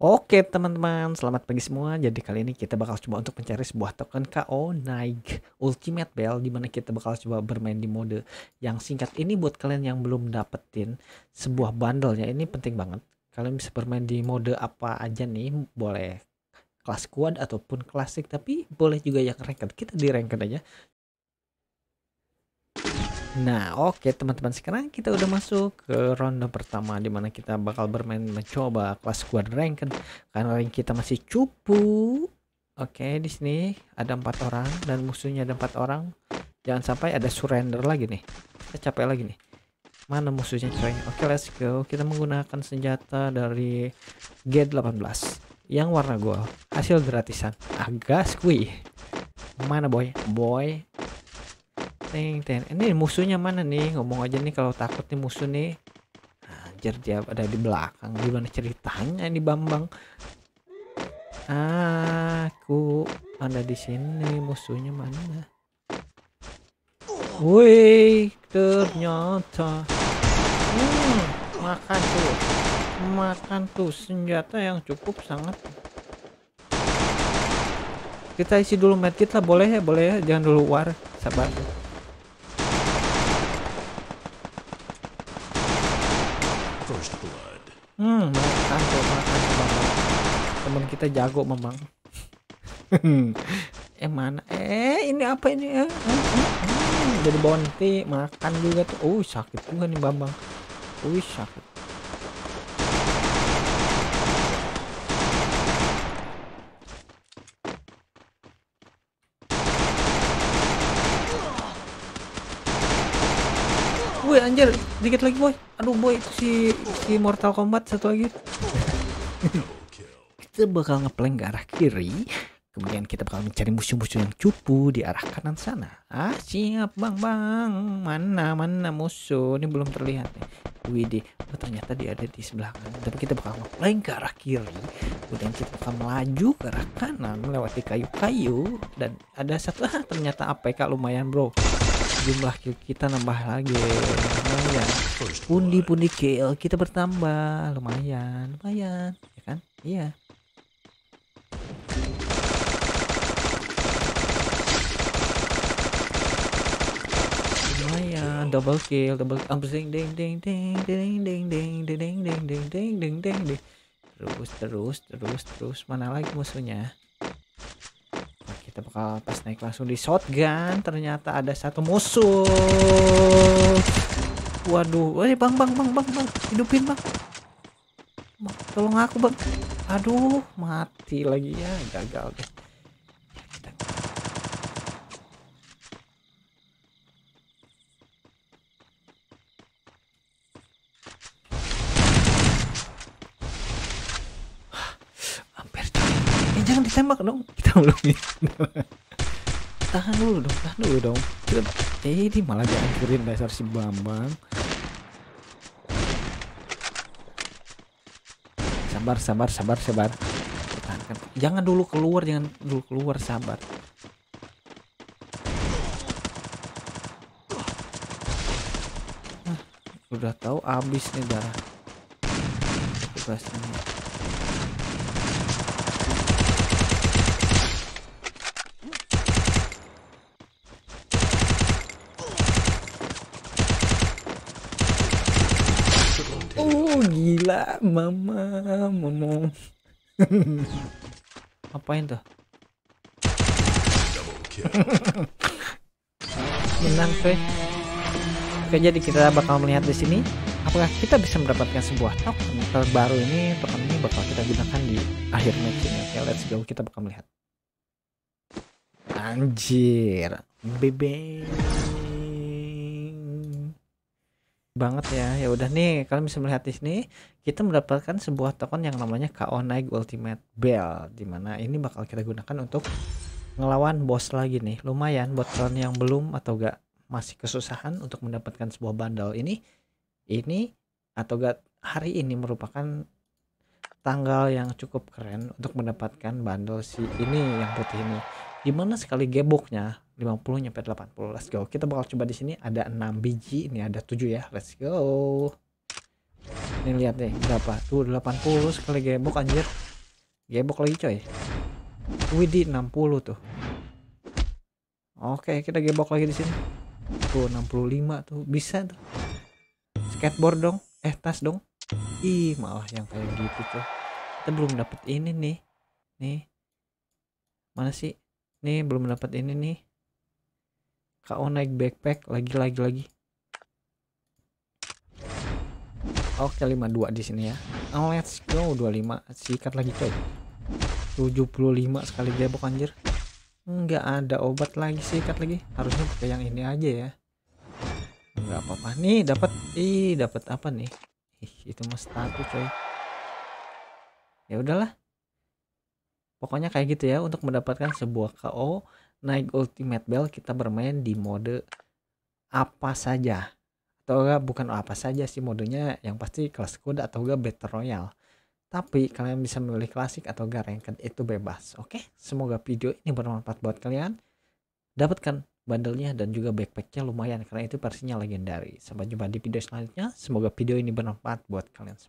Oke teman-teman, selamat pagi semua. Jadi kali ini kita bakal coba untuk mencari sebuah token KO naik Ultimate Bell di mana kita bakal coba bermain di mode yang singkat ini buat kalian yang belum dapetin sebuah bundle ya ini penting banget. Kalian bisa bermain di mode apa aja nih, boleh kelas squad ataupun klasik tapi boleh juga yang ranked. Kita di ranked aja. Nah, oke teman-teman, sekarang kita udah masuk ke ronde pertama di mana kita bakal bermain mencoba kelas squad rank kan karena rank kita masih cupu. Oke, di sini ada empat orang dan musuhnya ada empat orang. Jangan sampai ada surrender lagi nih. Kita capek lagi nih. Mana musuhnya coy? Oke, let's go. Kita menggunakan senjata dari G18 yang warna gold. Hasil gratisan. Agak squee. Mana boy? Boy, Teng, teng. Ini musuhnya mana nih? Ngomong aja nih kalau takut nih musuh nih. Anjir dia ada di belakang. Gimana ceritanya ini Bambang? Aku ada di sini. Musuhnya mana? Wih, ternyata. Hmm, makan tuh. Makan tuh senjata yang cukup sangat kita isi dulu medkit lah boleh ya boleh ya jangan dulu war sabar First blood. Hmm, makan tuh, makan bang. Temen kita jago memang. eh mana? Eh ini apa ini? Eh, eh, eh. Jadi bonti makan juga tuh. Oh sakit juga nih bambang. Wih sakit. Woi anjir, dikit lagi boy. Aduh boy, si si Mortal Kombat satu lagi. kita bakal ngeplank ke arah kiri. Kemudian kita bakal mencari musuh-musuh yang cupu di arah kanan sana. Ah siap bang bang. Mana mana musuh? Ini belum terlihat nih. Widih, oh, ternyata dia ada di sebelah kanan. Tapi kita bakal ngeplank ke arah kiri. Kemudian kita bakal melaju ke arah kanan melewati kayu-kayu dan ada satu ah ternyata APK lumayan bro jumlah kill kita nambah lagi lumayan pundi-pundi kill kita bertambah lumayan lumayan ya kan iya lumayan double kill double um, ding ding ding ding ding ding ding ding ding ding ding ding ding terus terus terus terus mana lagi musuhnya Nah, kita bakal pas naik langsung di shotgun ternyata ada satu musuh. Waduh eh bang bang bang bang bang hidupin Bang, tolong aku bang. Aduh mati lagi ya gagal deh Kita- hampir eh jangan ditembak dong. Kita belum tahan dulu dong tahan dulu dong. Kita eh ini malah dihancurin dasar si Bambang. Sabar sabar sabar sabar. Tahankan. jangan dulu keluar jangan dulu keluar sabar. Udah tahu habis nih darah. Tugas ini Gila mama mama. Apain tuh. Menang coy Oke jadi kita bakal melihat di sini Apakah kita bisa mendapatkan sebuah token terbaru ini? Token ini bakal kita gunakan di akhir match ini. Oke let's go. Kita bakal melihat. Anjir. Bebeng banget ya. Ya udah nih kalian bisa melihat di sini kita mendapatkan sebuah token yang namanya KO Naik Ultimate Bell di mana ini bakal kita gunakan untuk ngelawan bos lagi nih. Lumayan buat kalian yang belum atau gak masih kesusahan untuk mendapatkan sebuah bundle ini ini atau gak hari ini merupakan tanggal yang cukup keren untuk mendapatkan bundle si ini yang putih ini. Di mana sekali geboknya 50 nyampe 80 let's go. Kita bakal coba di sini ada 6 biji. Ini ada 7 ya. Let's go. Ini lihat deh berapa? Tuh 80 sekali gebok anjir. Gebok lagi coy. Widih 60 tuh. Oke kita gebok lagi di sini. Tuh 65 tuh. Bisa tuh. Skateboard dong. Eh tas dong. Ih malah yang kayak gitu tuh kita belum dapet ini nih. Nih. Mana sih? Nih belum dapat ini nih KO naik backpack lagi lagi lagi Oke 52 di sini ya. Oh, let's go 25 sikat lagi coy. 75 sekali gebok anjir. Enggak ada obat lagi sikat lagi. Harusnya pakai yang ini aja ya. Enggak apa-apa. Nih dapat ih dapat apa nih? Ih, itu mas status coy. Ya udahlah. Pokoknya kayak gitu ya untuk mendapatkan sebuah KO naik ultimate bell kita bermain di mode apa saja. Atau enggak bukan apa saja sih modenya yang pasti kelas kuda atau enggak battle royale. Tapi kalian bisa memilih klasik atau enggak ranked itu bebas oke? Semoga video ini bermanfaat buat kalian. Dapatkan bandelnya dan juga backpacknya lumayan karena itu versinya legendary sampai jumpa di video selanjutnya. Semoga video ini bermanfaat buat kalian semua